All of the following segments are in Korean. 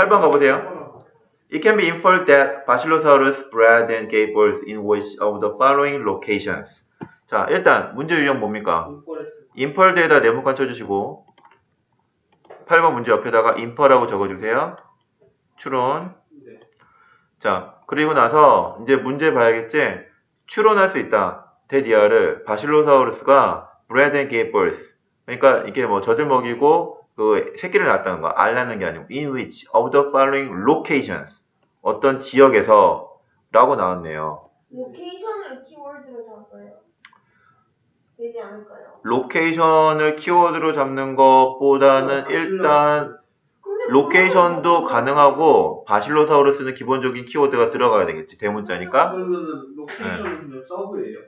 8번 가보세요. It can be inferred that Basilosaurus bred gave birth in which of the following locations. 자, 일단 문제 유형 뭡니까? 인펄드에다 네모칸 쳐주시고 8번 문제 옆에다가 인펄하고 적어주세요. 추론. 네. 자, 그리고 나서 이제 문제 봐야겠지? 추론할 수 있다. 데디아를 바실로사우루스가 and gave birth. 그러니까 이게 뭐 젖을 먹이고 그 새끼를 낳았다는 거. 알 낳는 게 아니고 in which of the following locations. 어떤 지역에서 라고 나왔네요. location을 키워드로 잡아요. 되지 않을까요? location을 키워드로 잡는 것보다는 일단 근데 location도 가능하고 바실로사우루스는 기본적인 키워드가 들어가야 되겠지 대문자니까 그러면은 location은 그냥 sub예요.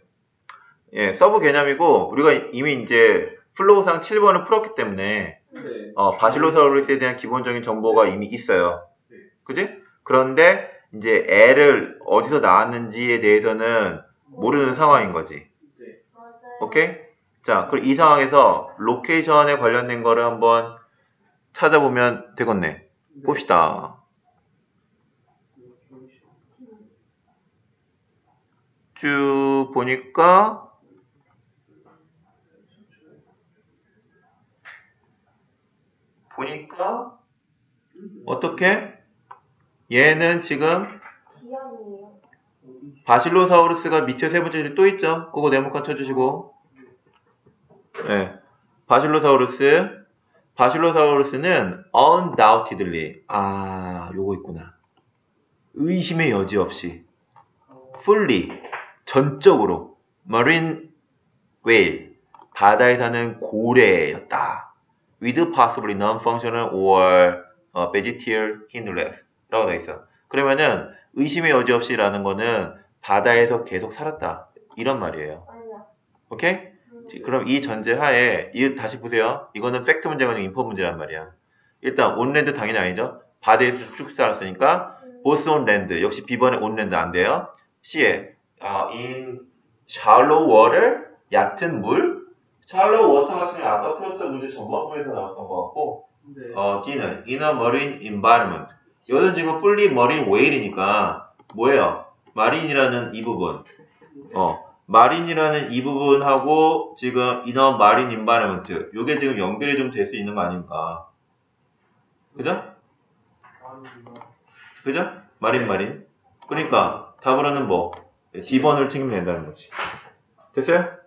예 sub 개념이고 우리가 이미 이제 flow상 7번을 풀었기 때문에 네. 어, 바실로사우루스에 대한 기본적인 정보가 이미 있어요 네. 그지? 그런데 이제 애를 어디서 낳았는지에 대해서는 모르는 상황인 거지 네. 오케이? 자 그럼 이 상황에서 location에 관련된 거를 한번 찾아보면 되겠네 네. 봅시다 쭉 보니까 보니까 어떻게? 얘는 지금. 바실로사우루스가 밑에 세 번째 줄에 또 있죠. 그거 네모칸 쳐주시고. 네. 바실로사우루스. 바실로사우루스는 undoubtedly. 아 요거 있구나. 의심의 여지 없이. fully. 전적으로. marine whale. 바다에 사는 고래였다. With possibly non-functional or 어, vegetal hindlegs 라고 되어 있어. 그러면은 의심의 여지 없이라는 거는 바다에서 계속 살았다. 이런 말이에요. 오케이? 음. 그럼 이 전제 하에 이 다시 보세요. 이거는 팩트 문제가 아니고 인포 문제란 말이야. 일단 온랜드 당연히 아니죠. 바다에서 쭉 살았으니까 보스 온랜드 역시 B번에 온랜드 안 돼요. C에 아, in shallow water 얕은 물 shallow water 같은 경우 아까 풀었던 문제 전반부에서 나왔던 것 같고 네. 어, D는 in a marine environment 이거는 지금 fully marine whale이니까 뭐예요? 마린이라는 이 부분 어 마린이라는 이 부분하고 지금 in a marine environment 요게 지금 연결이 좀 될 수 있는 거 아닙니까? 그죠? 그죠? 마린 마린. 그러니까 답으로는 뭐 D번을 챙기면 된다는 거지. 됐어요?